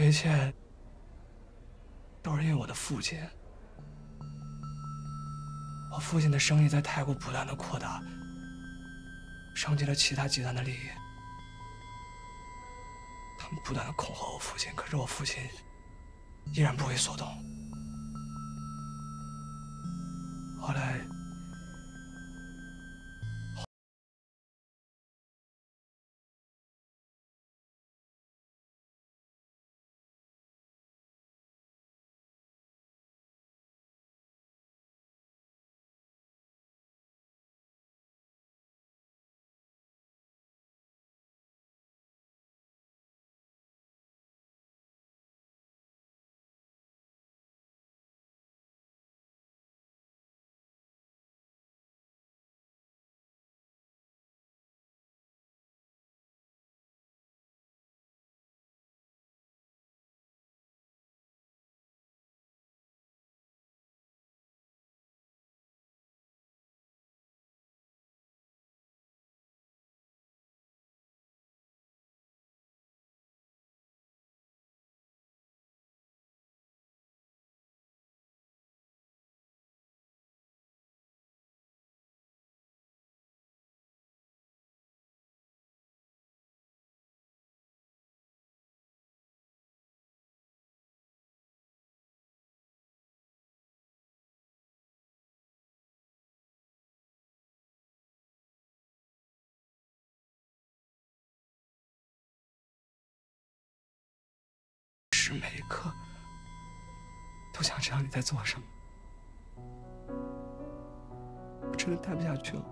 这一切都是因为我的父亲。我父亲的生意在泰国不断的扩大，伤及了其他集团的利益。他们不断的恐吓我父亲，可是我父亲依然不为所动。后来。每一刻都想知道你在做什么，我真的待不下去了，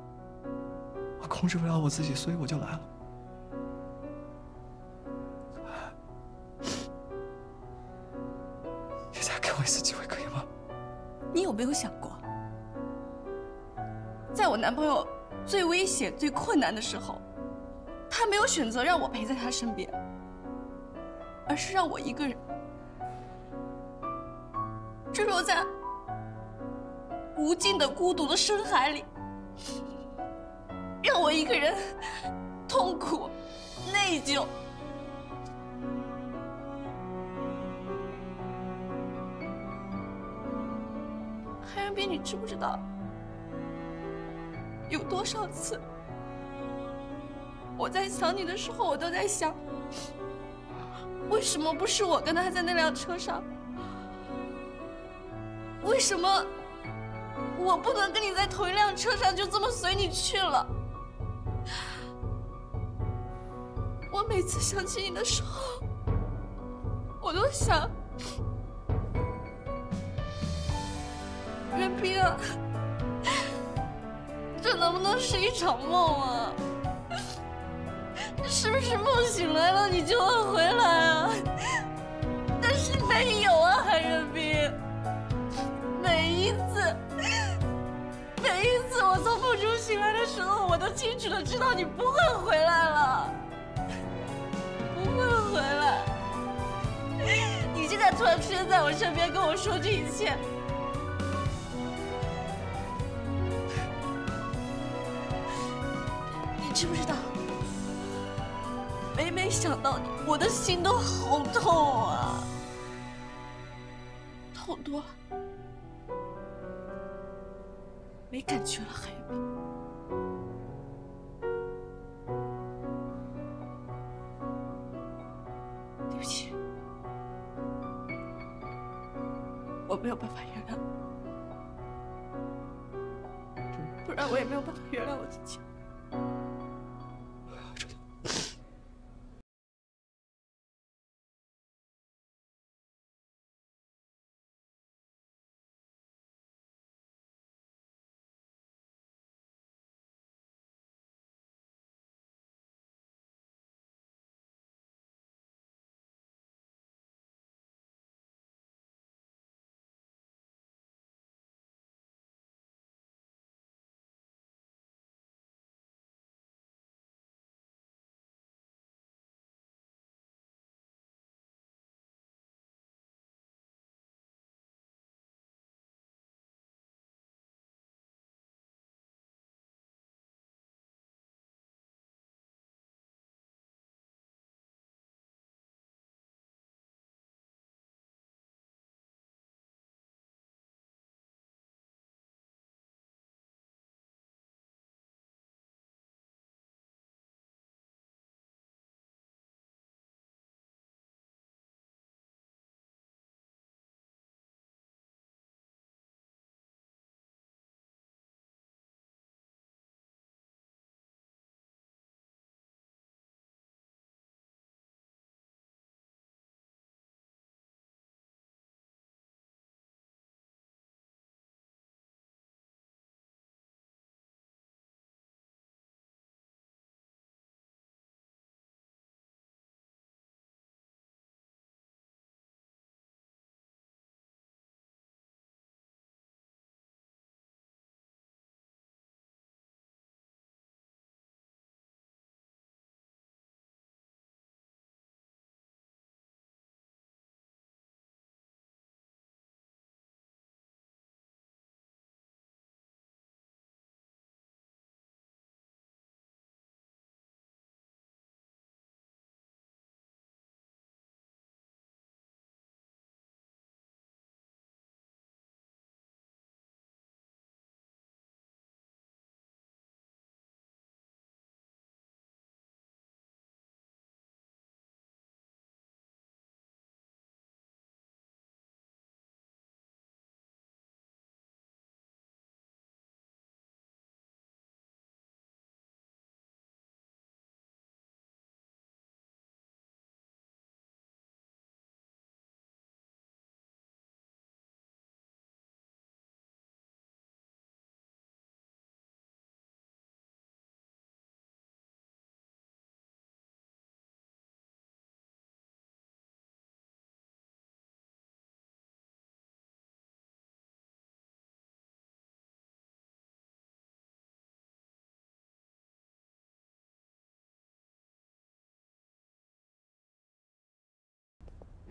我控制不了我自己，所以我就来了。你再给我一次机会，可以吗？你有没有想过，在我男朋友最危险、最困难的时候，他没有选择让我陪在他身边，而是让我一个人。坠落在无尽的孤独的深海里，让我一个人痛苦、内疚。海源斌，你知不知道，有多少次我在想你的时候，我都在想，为什么不是我跟他在那辆车上？为什么我不能跟你在同一辆车上，就这么随你去了？我每次想起你的时候，我都想，袁冰啊，这能不能是一场梦啊？是不是梦醒来了你就会回来啊？但是没有啊，韩元斌。一次，每一次我从梦中醒来的时候，我都清楚的知道你不会回来了，不会回来。你现在突然出现在我身边，跟我说这一切，你知不知道？每每想到你，我的心都好痛啊，痛多了。没感觉了，还有。对不起，我没有办法原谅。你，不然我也没有办法原谅我自己。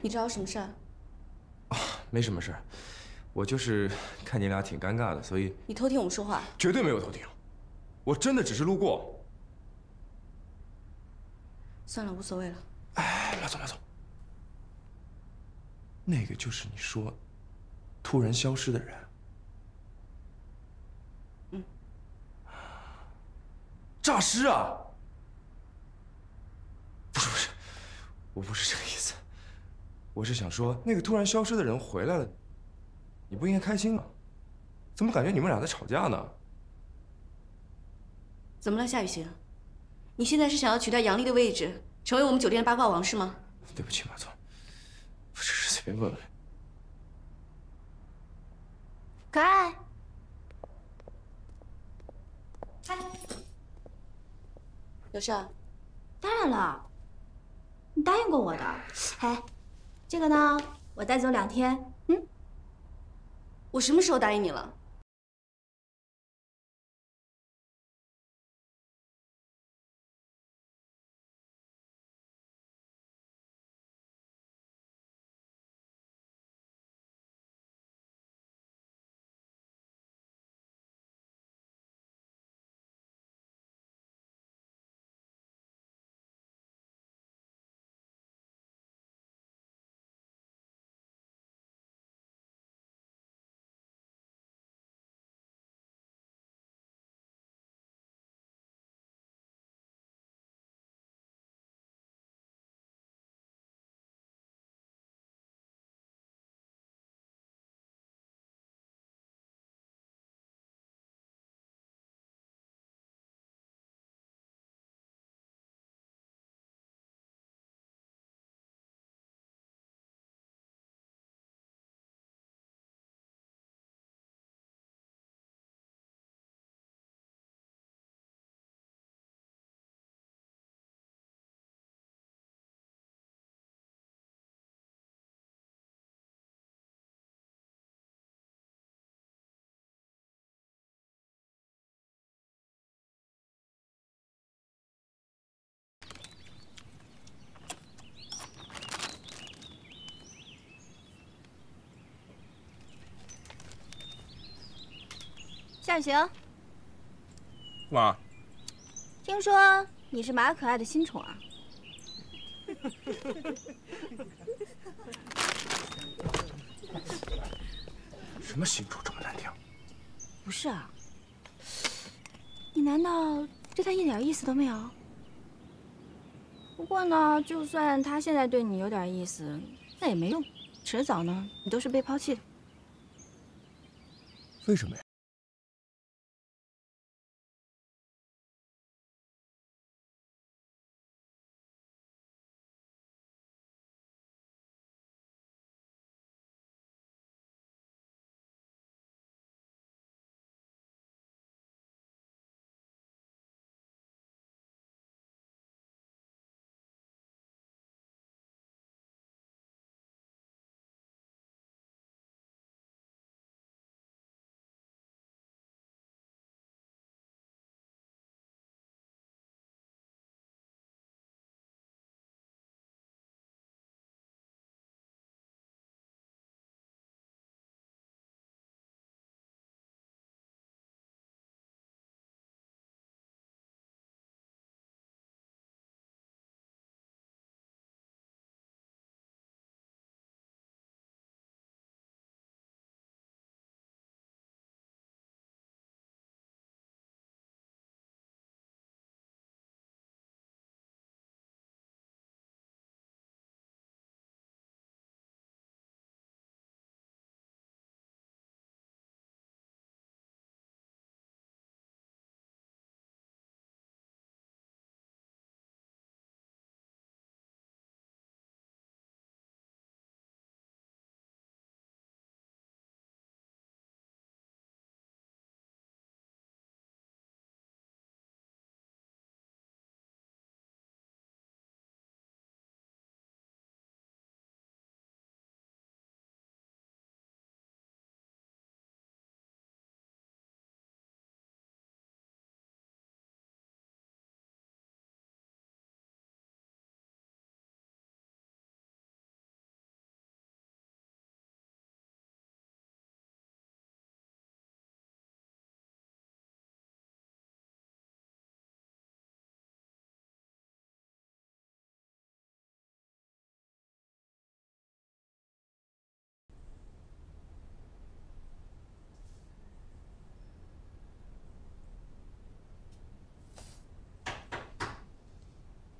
你找我什么事儿？没什么事儿，我就是看你俩挺尴尬的，所以你偷听我们说话？绝对没有偷听，我真的只是路过。算了，无所谓了。哎，马总，马总，那个就是你说突然消失的人。嗯。诈尸啊！不是不是，我不是这个意思，我是想说那个突然消失的人回来了，你不应该开心吗？怎么感觉你们俩在吵架呢？怎么了，夏雨晴？你现在是想要取代杨丽的位置，成为我们酒店的八卦王是吗？对不起，马总，我只是随便问问。可爱，嗨，有事啊？当然了，你答应过我的。哎，这个呢，我带走两天。嗯，我什么时候答应你了？夏雨晴，妈，听说你是马可爱的新宠啊？什么新宠这么难听？不是啊，你难道对他一点意思都没有？不过呢，就算他现在对你有点意思，那也没用，迟早呢，你都是被抛弃的。为什么呀？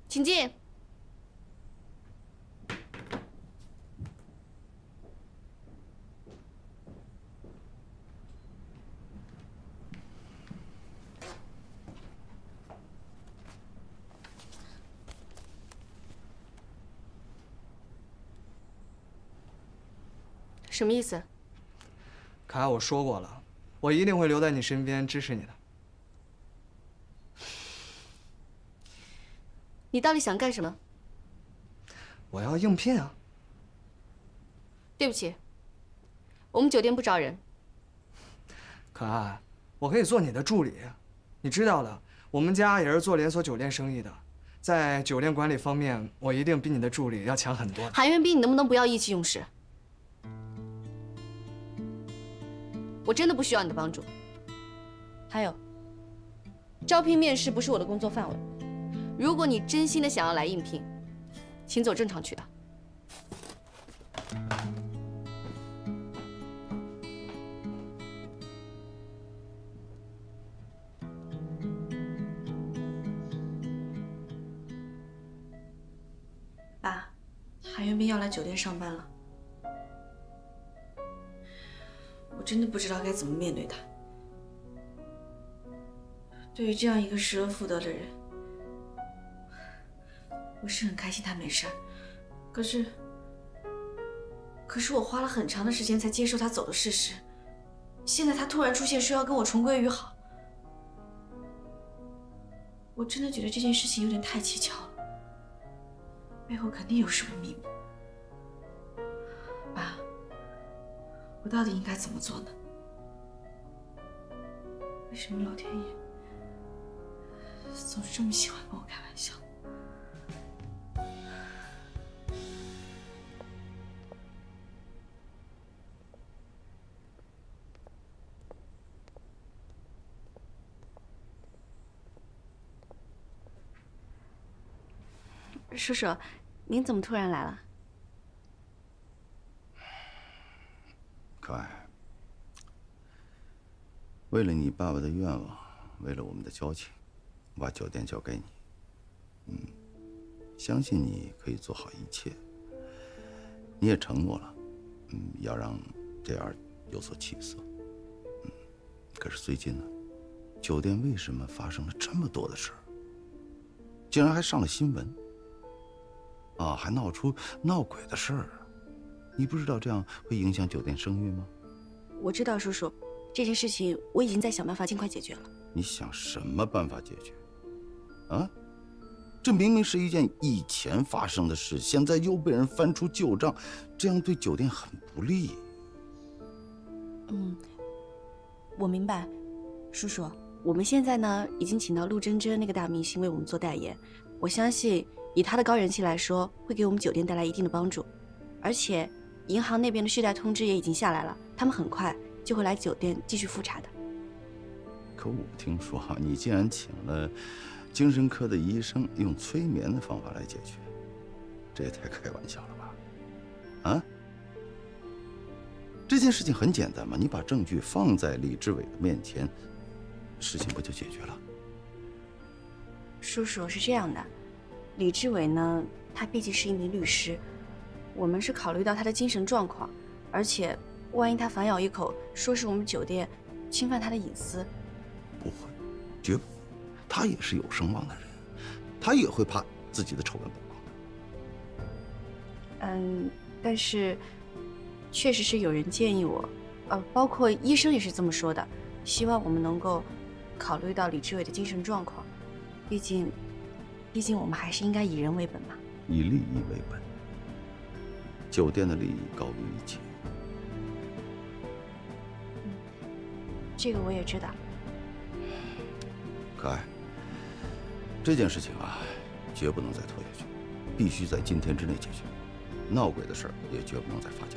请进。什么意思？凯，我说过了，我一定会留在你身边支持你的。你到底想干什么？我要应聘啊！对不起，我们酒店不招人。可爱，我可以做你的助理，你知道的，我们家也是做连锁酒店生意的，在酒店管理方面，我一定比你的助理要强很多。韩元斌，你能不能不要意气用事？我真的不需要你的帮助。还有，招聘面试不是我的工作范围。如果你真心的想要来应聘，请走正常渠道。爸，韩元斌要来酒店上班了，我真的不知道该怎么面对他。对于这样一个失而复得的人，我是很开心他没事儿，可是，可是我花了很长的时间才接受他走的事实，现在他突然出现说要跟我重归于好，我真的觉得这件事情有点太蹊跷了。背后肯定有什么秘密，爸，我到底应该怎么做呢？为什么老天爷总是这么喜欢跟我开玩笑？叔叔，您怎么突然来了？可爱，为了你爸爸的愿望，为了我们的交情，我把酒店交给你。嗯，相信你可以做好一切。你也承诺了，嗯，要让这儿有所起色。嗯，可是最近呢，酒店为什么发生了这么多的事儿？竟然还上了新闻。啊，还闹出闹鬼的事儿，你不知道这样会影响酒店声誉吗？我知道，叔叔，这件事情我已经在想办法尽快解决了。你想什么办法解决？啊，这明明是一件以前发生的事，现在又被人翻出旧账，这样对酒店很不利。嗯，我明白，叔叔，我们现在呢已经请到陆真真那个大明星为我们做代言，我相信。以他的高人气来说，会给我们酒店带来一定的帮助，而且银行那边的续贷通知也已经下来了，他们很快就会来酒店继续复查的。可我听说哈，你竟然请了精神科的医生，用催眠的方法来解决，这也太开玩笑了吧？啊？这件事情很简单嘛，你把证据放在李志伟的面前，事情不就解决了？叔叔是这样的。李志伟呢？他毕竟是一名律师，我们是考虑到他的精神状况，而且万一他反咬一口，说是我们酒店侵犯他的隐私，不会，绝不。他也是有声望的人，他也会怕自己的丑闻曝光的。嗯，但是确实是有人建议我，呃，包括医生也是这么说的，希望我们能够考虑到李志伟的精神状况，毕竟。毕竟我们还是应该以人为本嘛，以利益为本。酒店的利益高于一切。嗯，这个我也知道。可爱，这件事情啊，绝不能再拖下去，必须在今天之内解决。闹鬼的事儿也绝不能再发酵，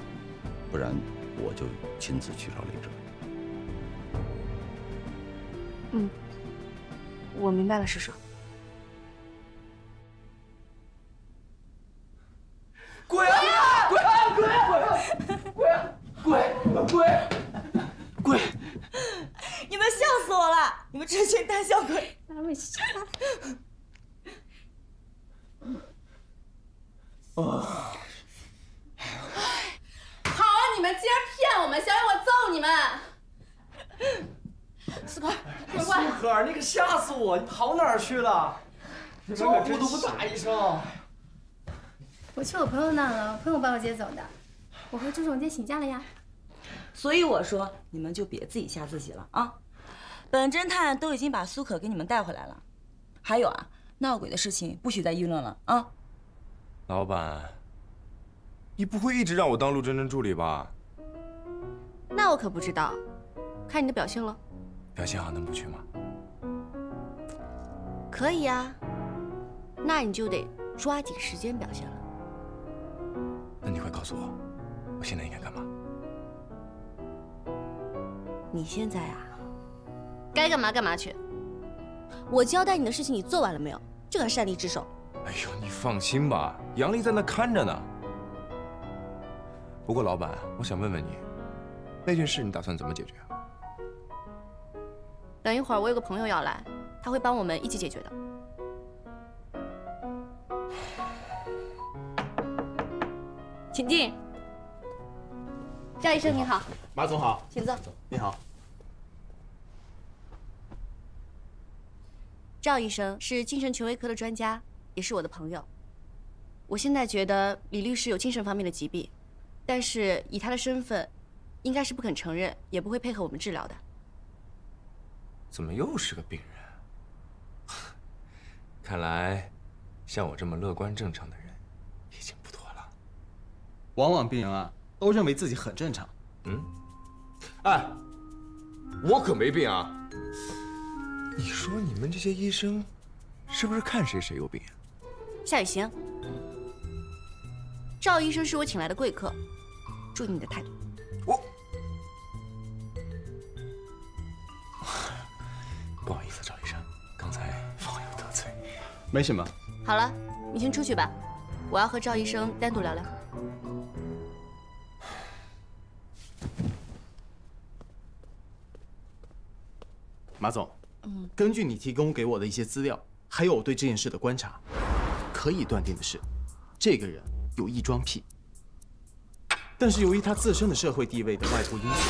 不然我就亲自去找李哲。嗯，我明白了，叔叔。鬼啊！鬼啊！鬼啊！鬼啊！鬼鬼鬼！你们笑死我了！你们这群胆小鬼！好啊，你们竟然骗我们，想让我揍你们！四哥，快过来！苏可，你可吓死我！你跑哪儿去了？招呼都不打一声。我去我朋友那了，朋友把我接走的。我和朱总监请假了呀。所以我说，你们就别自己吓自己了啊！本侦探都已经把苏可给你们带回来了。还有啊，闹鬼的事情不许再议论了啊！老板，你不会一直让我当陆真真助理吧？那我可不知道，看你的表现了。表现好能不去吗？可以啊，那你就得抓紧时间表现了。那你快告诉我，我现在应该干嘛？你现在啊，该干嘛干嘛去。我交代你的事情你做完了没有？这个擅离职守。哎呦，你放心吧，杨丽在那看着呢。不过老板，我想问问你，那件事你打算怎么解决啊？等一会儿我有个朋友要来，他会帮我们一起解决的。请进。赵医生您好，马总好，请坐。你好。赵医生是精神权威科的专家，也是我的朋友。我现在觉得李律师有精神方面的疾病，但是以他的身份，应该是不肯承认，也不会配合我们治疗的。怎么又是个病人？看来，像我这么乐观正常的人。往往病人啊，都认为自己很正常。嗯？哎，我可没病啊！你说你们这些医生，是不是看谁谁有病？啊夏雨行，赵医生是我请来的贵客，注意你的态度。我不好意思，赵医生，刚才方有得罪。没什么。好了，你先出去吧，我要和赵医生单独聊聊。马总，嗯，根据你提供给我的一些资料，还有我对这件事的观察，可以断定的是，这个人有异装癖。但是由于他自身的社会地位的外部因素，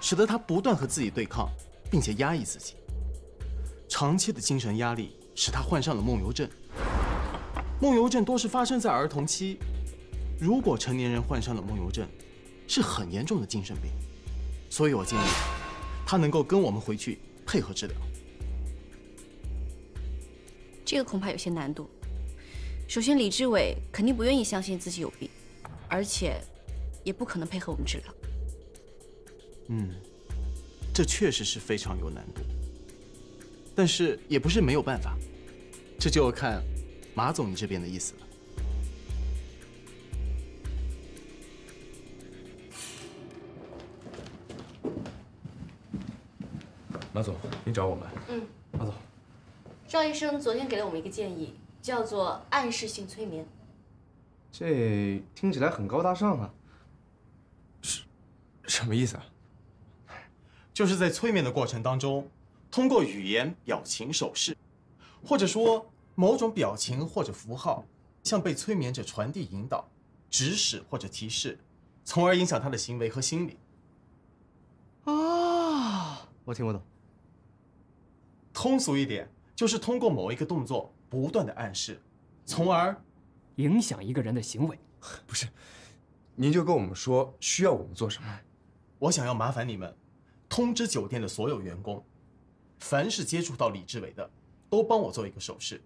使得他不断和自己对抗，并且压抑自己。长期的精神压力使他患上了梦游症。梦游症多是发生在儿童期，如果成年人患上了梦游症，是很严重的精神病。所以我建议他能够跟我们回去配合治疗。这个恐怕有些难度。首先，李志伟肯定不愿意相信自己有病，而且也不可能配合我们治疗。嗯，这确实是非常有难度，但是也不是没有办法，这就要看马总你这边的意思了。马总，您找我们？嗯，马总，赵医生昨天给了我们一个建议，叫做暗示性催眠。这听起来很高大上啊。是什么意思啊？就是在催眠的过程当中，通过语言、表情、手势，或者说某种表情或者符号，向被催眠者传递引导、指使或者提示，从而影响他的行为和心理。啊，我听不懂。通俗一点，就是通过某一个动作不断的暗示，从而影响一个人的行为。不是，您就跟我们说需要我们做什么？我想要麻烦你们，通知酒店的所有员工，凡是接触到李志伟的，都帮我做一个手势。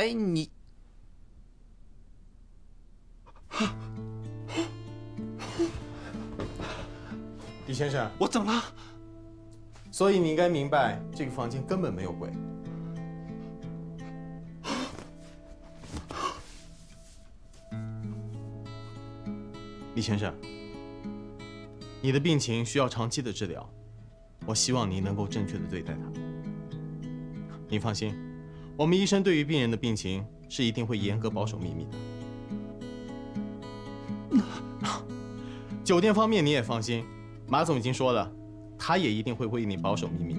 哎，你 李先生，我怎么了？所以你应该明白，这个房间根本没有鬼。李先生，你的病情需要长期的治疗，我希望您能够正确的对待它。您放心，我们医生对于病人的病情是一定会严格保守秘密的。酒店方面你也放心，马总已经说了，他也一定会为你保守秘密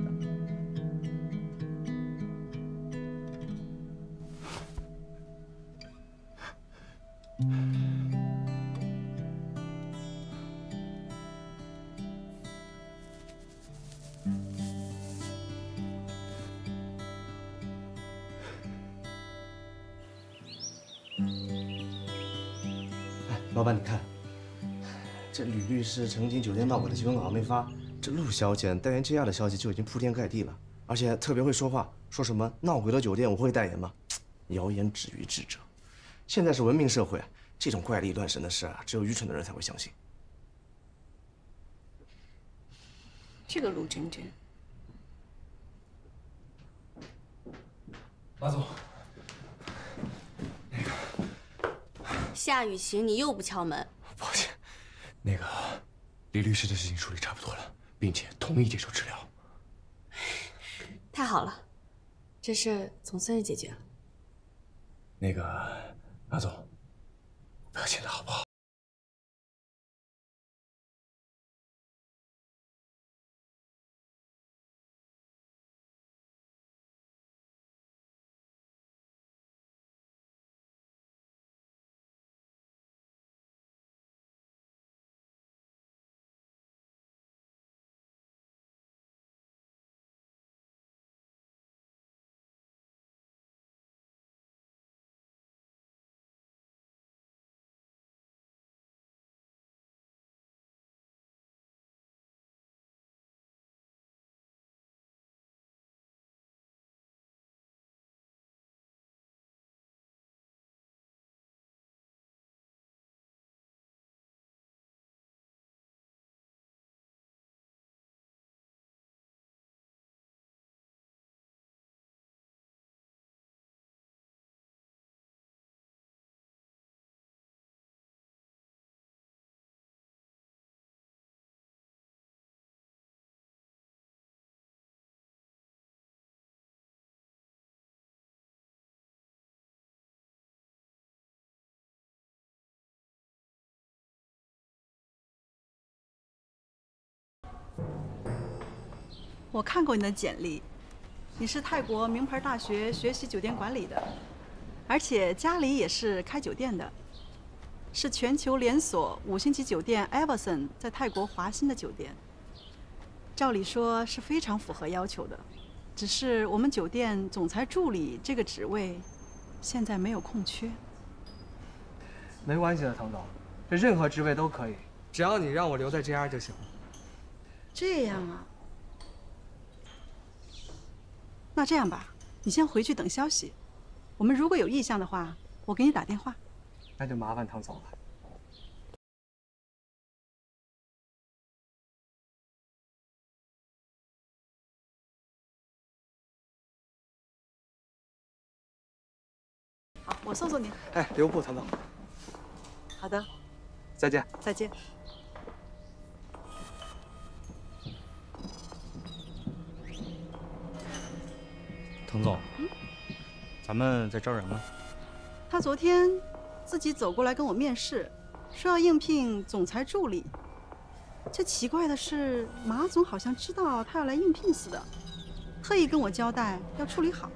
这吕律师曾经酒店闹鬼的新闻稿还没发，这陆小姐代言 JR 的消息就已经铺天盖地了，而且特别会说话，说什么闹鬼的酒店我会代言吗？谣言止于智者。现在是文明社会，这种怪力乱神的事啊，只有愚蠢的人才会相信。这个陆真真，马总，那个夏雨晴，你又不敲门，抱歉，那个李律师的事情处理差不多了，并且同意接受治疗。太好了，这事总算是解决了。那个马总，不要紧的好不好？我看过你的简历，你是泰国名牌大学学习酒店管理的，而且家里也是开酒店的，是全球连锁五星级酒店 Everson 在泰国华欣的酒店。照理说是非常符合要求的，只是我们酒店总裁助理这个职位现在没有空缺。没关系的，唐总，这任何职位都可以，只要你让我留在 JR 就行了。这样啊？那这样吧，你先回去等消息。我们如果有意向的话，我给你打电话。那就麻烦唐总了。好，我送送你。哎，留步，唐总。好的，再见。再见。滕总，咱们在招人吗？他昨天自己走过来跟我面试，说要应聘总裁助理。这奇怪的是，马总好像知道他要来应聘似的，特意跟我交代要处理好。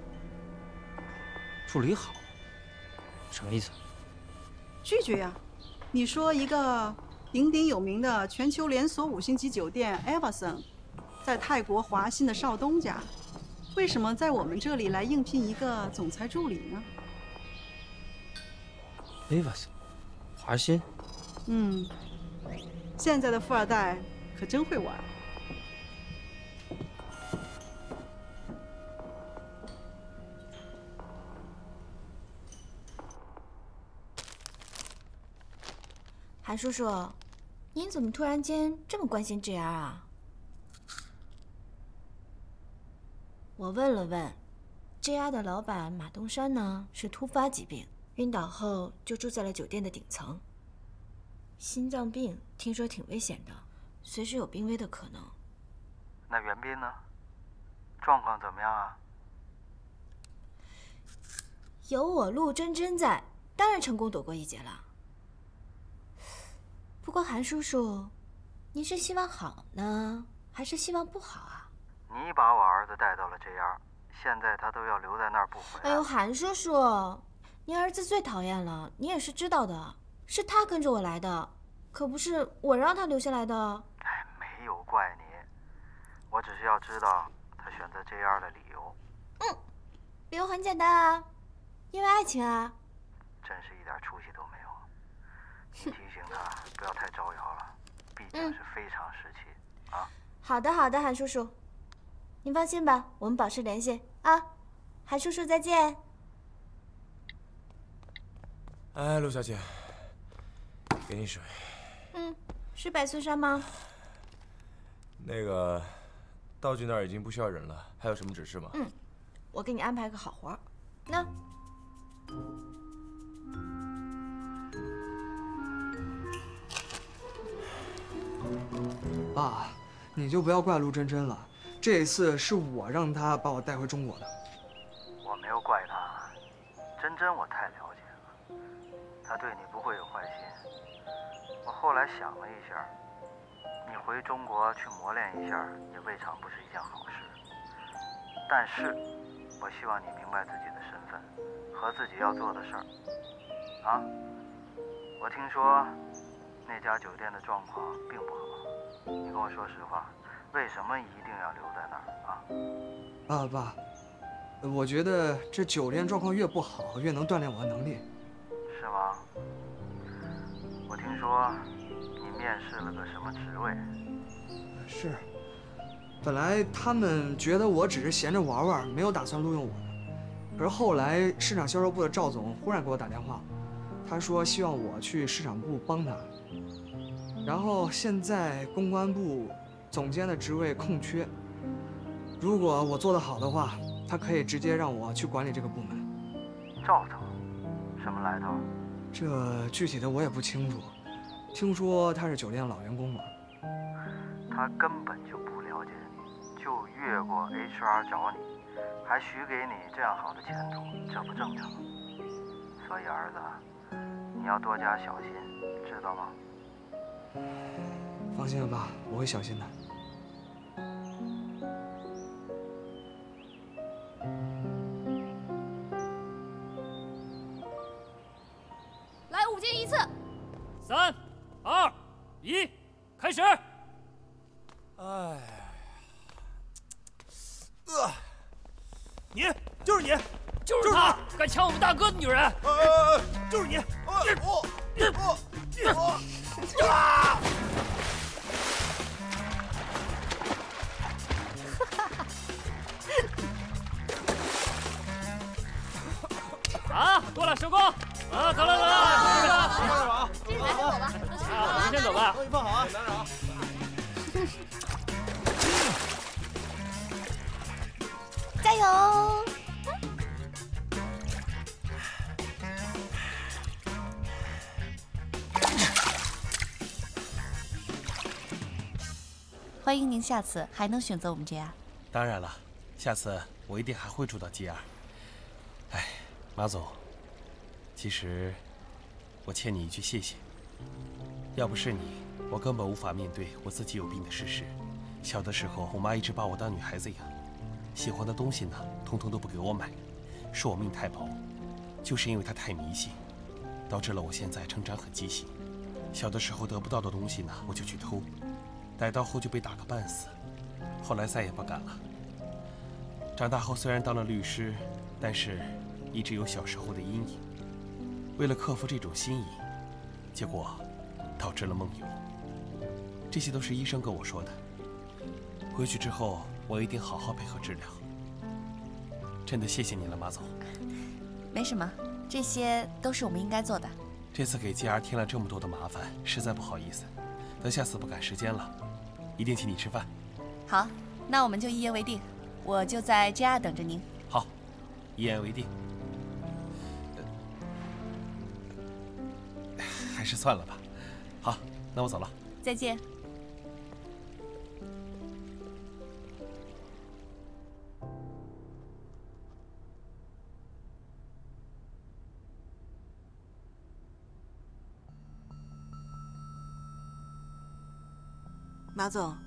处理好？什么意思？拒绝呀！你说一个鼎鼎有名的全球连锁五星级酒店 Everson，在泰国华欣的少东家。为什么在我们这里来应聘一个总裁助理呢？Levis，华欣。嗯，现在的富二代可真会玩。韩叔叔，您怎么突然间这么关心 JR 啊？我问了问，JR 的老板马东山呢是突发疾病，晕倒后就住在了酒店的顶层。心脏病听说挺危险的，随时有病危的可能。那袁斌呢？状况怎么样啊？有我陆真真在，当然成功躲过一劫了。不过韩叔叔，您是希望好呢，还是希望不好啊？你把我儿子带到了 JR，现在他都要留在那儿不回来。哎呦，韩叔叔，您儿子最讨厌了，你也是知道的，是他跟着我来的，可不是我让他留下来的。哎，没有怪你，我只是要知道他选择 JR 的理由。嗯，理由很简单啊，因为爱情啊。真是一点出息都没有。你提醒他不要太招摇了，毕竟是非常时期啊。好的，好的，韩叔叔。您放心吧，我们保持联系啊，韩叔叔再见。哎，陆小姐，给你水。嗯，是白素珊吗？那个道具那儿已经不需要人了，还有什么指示吗？嗯，我给你安排个好活儿。那。爸，你就不要怪陆真真了。这次是我让他把我带回中国的，我没有怪他，真真我太了解了，他对你不会有坏心。我后来想了一下，你回中国去磨练一下也未尝不是一件好事。但是，我希望你明白自己的身份和自己要做的事儿。啊，我听说那家酒店的状况并不好，你跟我说实话。为什么一定要留在那儿啊？啊，爸，我觉得这酒店状况越不好，越能锻炼我的能力。是吗？我听说你面试了个什么职位？是。本来他们觉得我只是闲着玩玩，没有打算录用我的。可是后来市场销售部的赵总忽然给我打电话，他说希望我去市场部帮他。然后现在公关部。总监的职位空缺，如果我做得好的话，他可以直接让我去管理这个部门。赵总，什么来头？这具体的我也不清楚，听说他是酒店老员工了。他根本就不了解你，就越过 HR 找你，还许给你这样好的前途，这不正常。所以儿子，你要多加小心，知道吗？放心吧，爸，我会小心的。三、二、一，开始。哎，呃，你就是你，就是他，敢抢我们大哥的女人，就是你。我我我啊！啊，过来收工！啊，走了走了，走了，这个走吧，我们先走吧。东西放好啊，拿着啊。加油！欢迎您下次还能选择我们 JR。当然了，下次我一定还会住到 JR。哎，马总，其实我欠你一句谢谢。要不是你，我根本无法面对我自己有病的事实。小的时候，我妈一直把我当女孩子养，喜欢的东西呢，通通都不给我买，说我命太薄。就是因为她太迷信，导致了我现在成长很畸形。小的时候得不到的东西呢，我就去偷。逮到后就被打个半死，后来再也不敢了。长大后虽然当了律师，但是一直有小时候的阴影。为了克服这种心瘾，结果导致了梦游。这些都是医生跟我说的。回去之后我一定好好配合治疗。真的谢谢你了，马总。没什么，这些都是我们应该做的。这次给杰儿添了这么多的麻烦，实在不好意思。等下次不赶时间了，一定请你吃饭。好，那我们就一言为定，我就在 JR 等着您。好，一言为定。是算了吧。好，那我走了。再见。马总，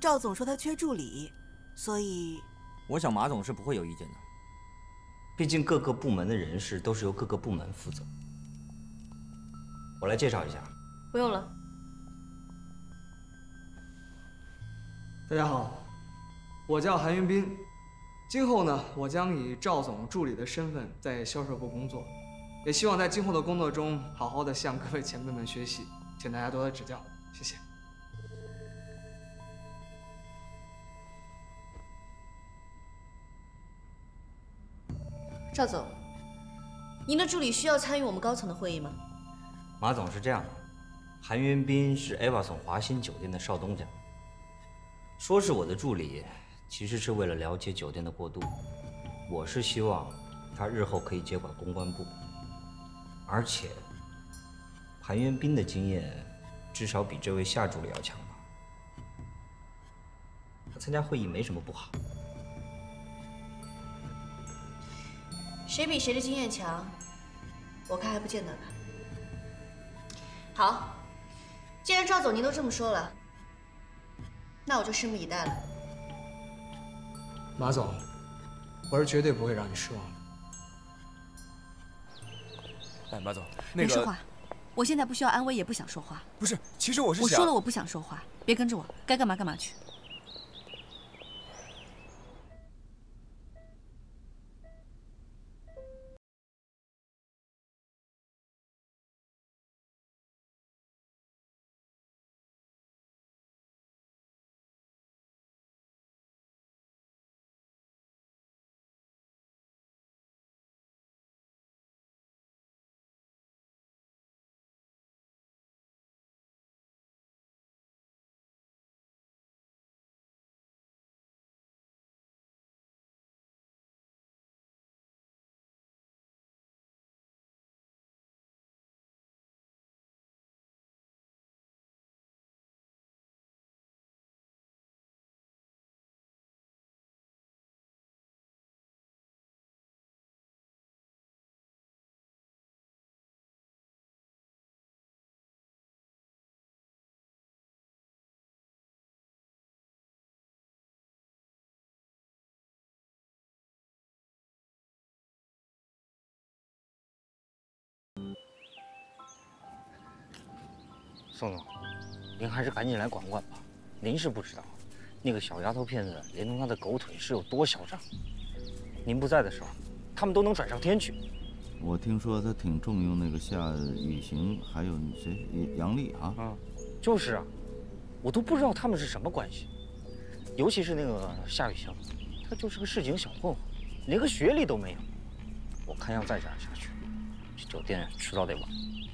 赵总说他缺助理，所以我想马总是不会有意见的。毕竟各个部门的人事都是由各个部门负责。我来介绍一下。不用了。大家好，我叫韩云斌，今后呢，我将以赵总助理的身份在销售部工作，也希望在今后的工作中好好的向各位前辈们学习，请大家多多指教，谢谢。赵总，您的助理需要参与我们高层的会议吗？马总是这样的，韩云斌是 Eva 送华欣酒店的少东家，说是我的助理，其实是为了了解酒店的过渡。我是希望他日后可以接管公关部，而且韩云斌的经验至少比这位夏助理要强吧。他参加会议没什么不好。谁比谁的经验强？我看还不见得吧。好，既然赵总您都这么说了，那我就拭目以待了。马总，我是绝对不会让你失望的。哎，马总，那个别说话，我现在不需要安慰，也不想说话。不是，其实我是想我说了，我不想说话，别跟着我，该干嘛干嘛去。宋总，您还是赶紧来管管吧。您是不知道，那个小丫头片子连同她的狗腿是有多嚣张。您不在的时候，他们都能转上天去。我听说他挺重用那个夏雨行，还有谁杨丽啊？啊，就是啊，我都不知道他们是什么关系。尤其是那个夏雨行，他就是个市井小混混，连个学历都没有。我看要再这样下去，这酒店迟早得完。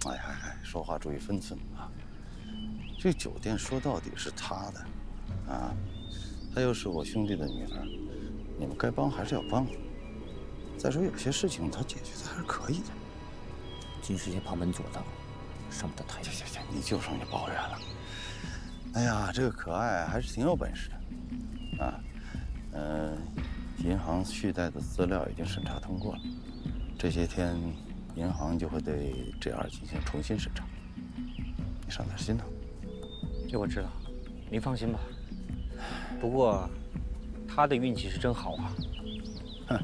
哎呀哎，说话注意分寸啊！这酒店说到底是他的，啊，她又是我兄弟的女儿，你们该帮还是要帮。再说有些事情他解决的还是可以的。金世杰旁门左道，上不得台。行行行，你就剩下抱怨了。哎呀，这个可爱还是挺有本事的，啊，嗯，银行续贷的资料已经审查通过了，这些天银行就会对这样进行重新审查。你上点心呢。这我知道，您放心吧。不过，他的运气是真好啊。哼。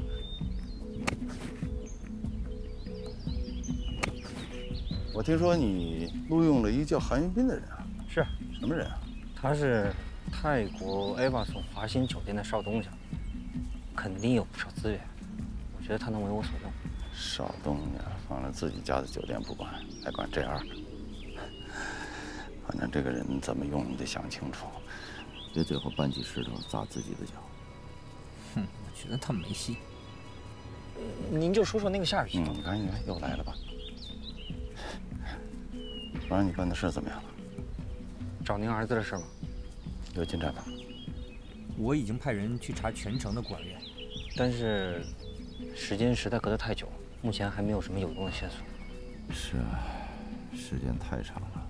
我听说你录用了一叫韩云斌的人啊？是，什么人啊？他是泰国 Eva 送华欣酒店的少东家，肯定有不少资源。我觉得他能为我所用。少东家放了自己家的酒店不管，还管这二？反正这个人怎么用，你得想清楚，别最后搬起石头砸自己的脚。哼，我觉得他没戏。您就说说那个夏雨行，你看，你看，又来了吧？我让你办的事怎么样了？找您儿子的事吗？有进展吗？我已经派人去查全城的孤儿院，但是时间实在隔得太久，目前还没有什么有用的线索。是啊，时间太长了，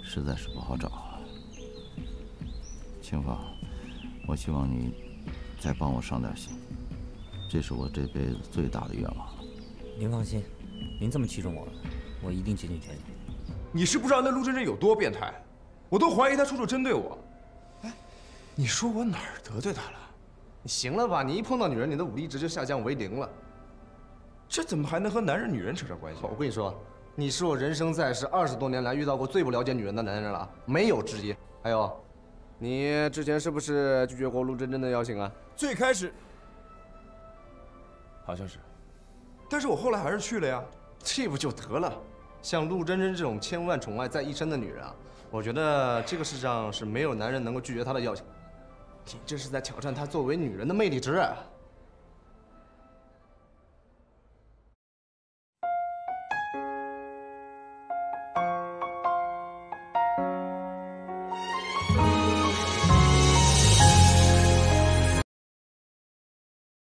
实在是不好找啊。清芳，我希望你再帮我上点心，这是我这辈子最大的愿望了。您放心，您这么器重我，我一定竭尽全力。你是不知道那陆真真有多变态，我都怀疑她处处针对我。哎，你说我哪儿得罪她了？你行了吧？你一碰到女人，你的武力值就下降为零了。这怎么还能和男人、女人扯上关系？我跟你说，你是我人生在世二十多年来遇到过最不了解女人的男人了，没有之一。还有，你之前是不是拒绝过陆真真的邀请啊？最开始好像是，但是我后来还是去了呀。这不就得了？像陆真真这种千万宠爱在一身的女人啊，我觉得这个世上是没有男人能够拒绝她的邀请。你这是在挑战她作为女人的魅力值。